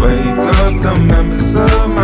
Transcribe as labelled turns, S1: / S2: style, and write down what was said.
S1: Wake up the members of my